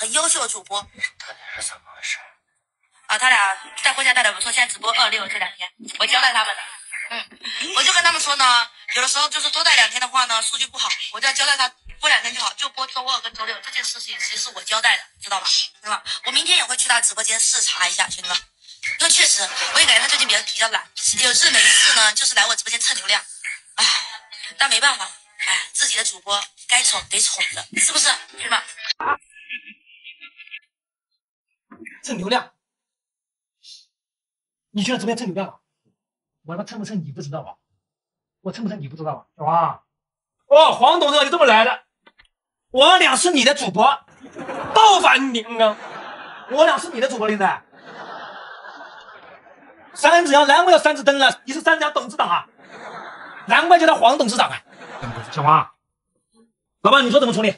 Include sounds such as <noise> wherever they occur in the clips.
很优秀的主播到底是怎么回事？啊，他俩带货价带的不错，现在直播二六这两天，我交代他们的，嗯，我就跟他们说呢，有的时候就是多带两天的话呢，数据不好，我就要交代他播两天就好，就播周二跟周六这件事情，其实是我交代的，知道吧？对吧？我明天也会去他直播间视察一下，兄弟们，因为确实我也感觉他最近比较比较懒，有事没事呢，就是来我直播间蹭流量，唉，但没办法，唉，自己的主播该宠得宠的，是不是，兄弟们？蹭流量，你去了直播间蹭流量了？我他妈蹭不蹭你不知道吧？我蹭不蹭你不知道吧？小黄，哦，黄董事长就这么来的。我俩是你的主播，倒反你啊！我俩是你的主播，现在。三只羊，难怪要三只灯了！你是三只羊董事长啊？难怪叫他黄董事长啊！小黄，老板，你说怎么处理？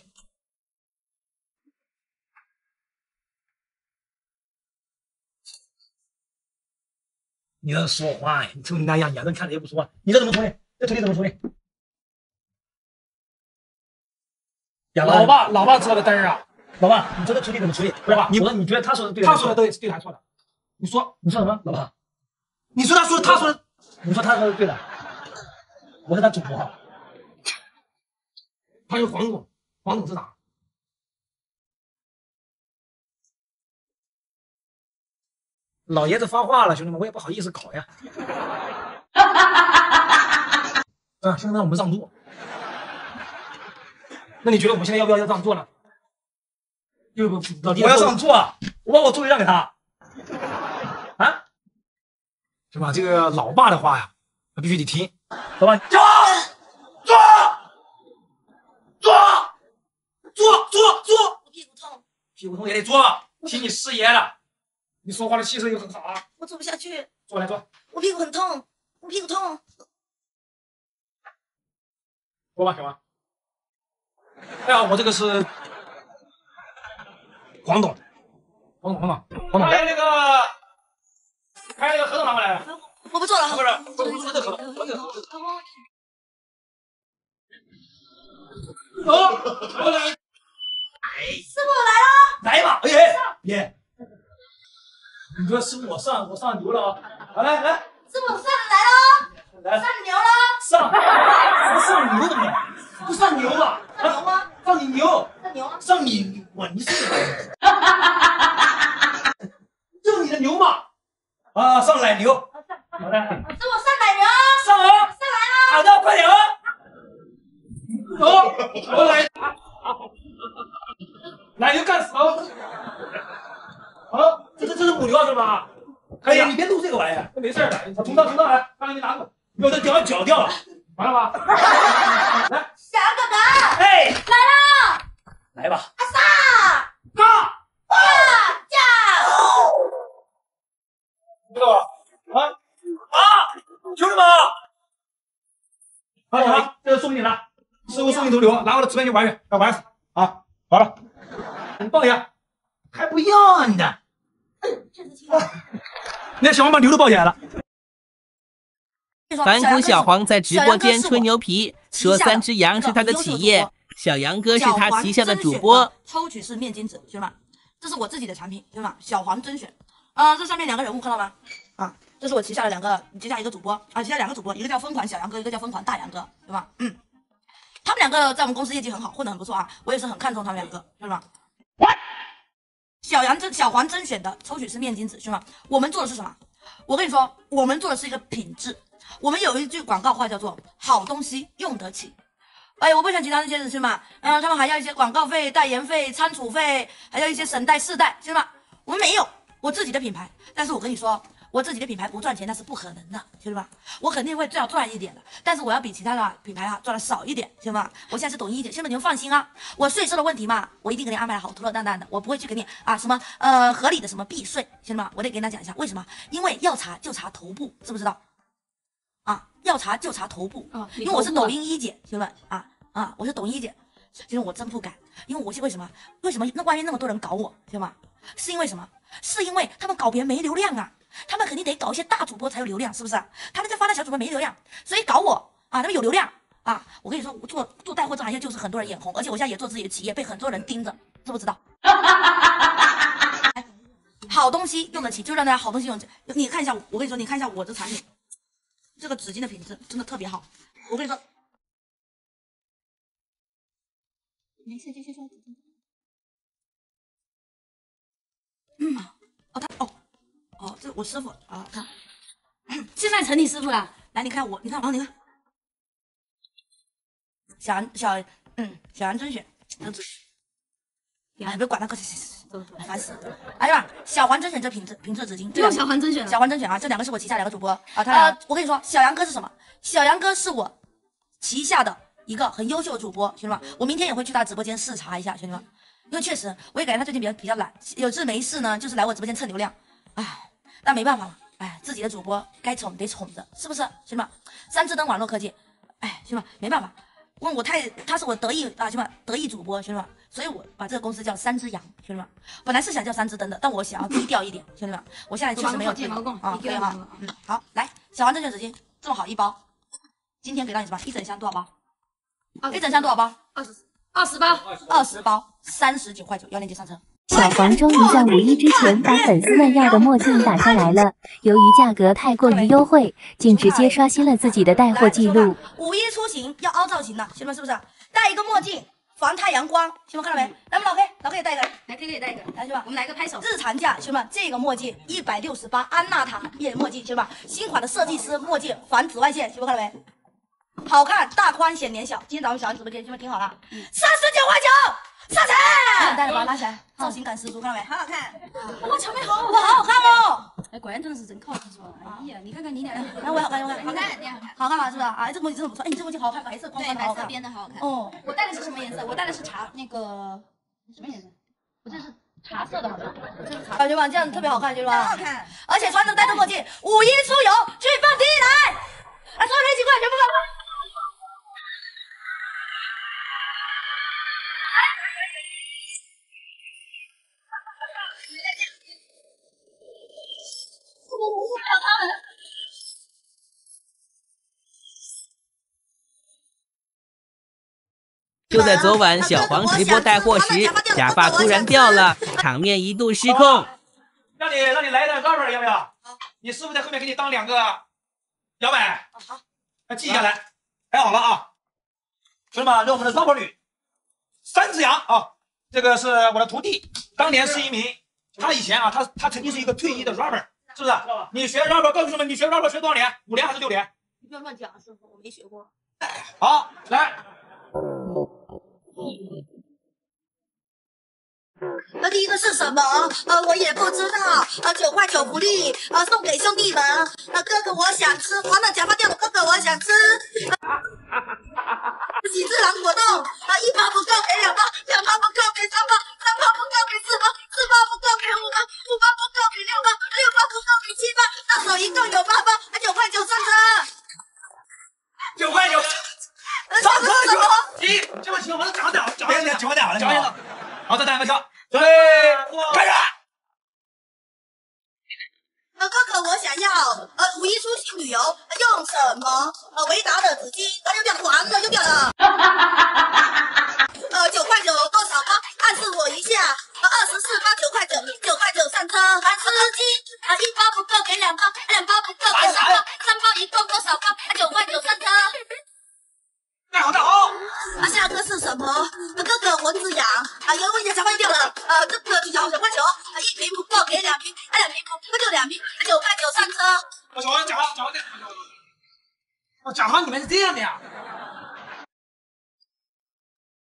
你要说话呀？你瞅你那样，眼睁看着也不说话，你这怎么处理？这处理怎么处理？老爸，老爸知道个灯啊！老爸，你这个处理怎么处理？不是爸，你我说你觉得他说的对？他说的对是对还是错的？你说你说什么？老爸，你说他说的他说的，你说他说的对的。我是他主播，他是黄总，黄董事长。老爷子发话了，兄弟们，我也不好意思搞呀。<laughs> 啊，兄弟们，我们让座。那你觉得我们现在要不要要让座呢？又不，我要让座，我把我座位让给他。啊，是吧？这个老爸的话呀，必须得听。老爸，坐，坐，坐，坐，坐，坐。我屁股痛，屁股痛也得坐，听你师爷的。你说话的气势又很好啊！我坐不下去，坐来坐。我屁股很痛，我屁股痛。说吧，小王。哎呀，我这个是 <laughs> 黄董，黄董，黄董，黄董。还有那个，还有那个合同拿过来。我不做了，不是，不是，不是这合同，不是这合同。走，我来。师傅来了。来吧，哎，耶。你说师傅，我上我上牛了啊！好来来，师傅上来了，来上牛了，上不上牛怎么？不上牛吧？上牛吗？上你牛，上牛啊？上你我你是，<laughs> 就你的牛嘛？啊，上奶牛，好的，师傅上奶牛，上啊，上来了，好的，快点啊！走，我来，<laughs> 奶牛干死了。好，这这这是母牛啊，是吧？哎呀，你别录这个玩意儿，没事的。从上从上来，刚才没拿过，有的脚脚掉了，完了吧？<laughs> 来，小杨哥哥，哎，来了，来吧，阿萨，嘎，驾驾，知道吧？啊。啊，兄弟们，好好，这个送给你了，师傅送你头牛，拿过来直播间玩去，要玩死啊！好了，你抱一下，还不要你的。<laughs> 那小黄把牛都抱起来了。<laughs> 反骨小黄在直播间吹牛皮，说三只羊是他的企业，小杨哥是他旗下的主播。抽取式面巾纸，兄弟们，这是我自己的产品，兄弟们，小黄甄选。啊，这上面两个人物看到吗？啊，这是我旗下的两个，旗下一个主播啊，旗下两个主播，一个叫疯狂小杨哥，一个叫疯狂大杨哥，对吧？嗯，他们两个在我们公司业绩很好，混得很不错啊，我也是很看重他们两个，兄弟们。小杨甄小黄甄选的抽取是面巾纸，兄弟们，我们做的是什么？我跟你说，我们做的是一个品质。我们有一句广告话叫做“好东西用得起”。哎，我不想其他那些人，兄弟们，嗯，他们还要一些广告费、代言费、仓储费，还要一些省代、市代，兄弟们，我们没有我自己的品牌。但是我跟你说，我自己的品牌不赚钱那是不可能的，兄弟们，我肯定会最好赚一点的，但是我要比其他的品牌啊赚的少一点，兄弟们，我现在是懂一点，兄弟们你们放心啊，我税收的问题嘛，我一定给你安排好妥妥当当的，我不会去给你啊什么呃合理的什么避税，兄弟们，我得跟大家讲一下为什么，因为要查就查头部，知不知道？啊，要查就查头部，因为我是抖音一姐，兄弟们啊啊，我是抖音一姐，其实我真不敢，因为我是为什么？为什么那外面那么多人搞我，兄弟们？是因为什么？是因为他们搞别人没流量啊，他们肯定得搞一些大主播才有流量，是不是？他们这发的小主播没流量，所以搞我啊，他们有流量啊。我跟你说，我做做带货这行业就是很多人眼红，而且我现在也做自己的企业，被很多人盯着，知不知道？<laughs> 好东西用得起，就让大家好东西用起。你看一下，我跟你说，你看一下我这产品，这个纸巾的品质真的特别好。我跟你说，没事，继续说。嗯，哦，他，哦，哦，这我师傅啊，看。现在成你师傅了。来，你看我，你看，哦，你看，小杨小，嗯，小杨甄选，哎，别管他，快烦死了！哎呀，小黄甄选这品质品质纸巾，又小黄甄选，小黄甄选啊，这两个是我旗下两个主播。啊，他呃，我跟你说，小杨哥是什么？小杨哥是我旗下的一个很优秀的主播，兄弟们，我明天也会去他直播间视察一下，兄弟们，因为确实我也感觉他最近比较比较懒，有事没事呢，就是来我直播间蹭流量，哎，但没办法了。哎，自己的主播该宠得宠着，是不是，兄弟们？三只灯网络科技，哎，兄弟们，没办法，问我太，他是我得意啊，兄弟们，得意主播，兄弟们，所以我把这个公司叫三只羊，兄弟们，本来是想叫三只灯的，但我想要低调一点，兄弟们，我现在确实没有这个啊，可以吗？嗯，好，来，小黄证券纸巾这么好一包，今天给到你什么？一整箱多少包？一整箱多少包？二十二十包，二十包，三十九块九，要链接上车。小黄终于在五一之前把粉丝们要的墨镜打下来了。由于价格太过于优惠，竟直接刷新了自己的带货记录。五一出行要凹造型的，兄弟们是不是？戴一个墨镜防太阳光，兄弟们看到没？来，我们老 K，老 K 也戴一个，来 K K 也戴一个，来兄弟们，我们来个拍手。日常价，兄弟们，这个墨镜一百六十八，安娜塔夜墨镜，兄弟们，新款的设计师墨镜，防紫外线，兄弟们看到没？好看，大宽显脸小。今天早上小安直播间，兄弟们听好了，三十九块九。上车！带着把拉起来，造型感十足，看到没？好好看，哇，场面好，哇，好好看哦！哎，果然真的是真靠谱，说，哎呀，你看看你俩，哎，我好看，我好看，好看，你好看，好看吧？是不是？哎，这个墨镜真的不错，哎，你这个墨镜好看，白色框框的，白色边的好好看。哦，我戴的是什么颜色？我戴的是茶那个什么颜色？我这是茶色的，好像，这是茶。感觉吧，这样特别好看，就是吧？好看，而且穿着戴着墨镜，五一出游去放第一来，来，所有人一起过来，全部放。就在昨晚，小黄直播带货时，假发突然掉了，场面一度失控。让你让你来点 rapper 要不要？你师傅在后面给你当两个摇摆。好，那记下来，排好了啊。兄弟们，这我们的 rapper 女三只羊啊，这个是我的徒弟，当年是一名，他以前啊，他他曾经是一个退役的 rapper，是不是？你学 rapper，告诉兄弟们，你学 rapper 学多少年？五年还是六年？你不要乱讲，师傅，我没学过。好，来。那第一个是什么？呃，我也不知道。呃，九块九福利，呃，送给兄弟们。呃，哥哥我想吃，完了假发掉了，哥哥我想吃。喜之郎果冻，啊，一包不够给两包，两包不够给三包，三包不够给四包，四包不够给五包，五包不够给六包，六包不够给七包，到手一共有八包，九块九上车。九块九。上车什么？一，这么行，我都讲讲，讲一讲，讲讲了，讲讲。好，再打一个球，对，开始。呃，哥哥，我想要呃五一出行旅游用什么？呃，维达的纸巾，呃又掉了，完了又掉了。<laughs> 呃，九块九多少包？暗示我一下。呃，二十四包九块九，九块九上车含湿巾。啊，一包不够给两包，两包不够给三包，三包一共多少包？九块九上车。啊，下个是什么？哥哥蚊子痒，啊，有蚊子小块掉了，啊，这个小小块球，啊，一瓶不够给两瓶，啊，两瓶不够就两瓶，九块九上车。我小王讲话讲话点，哦，讲话你们是这样的呀？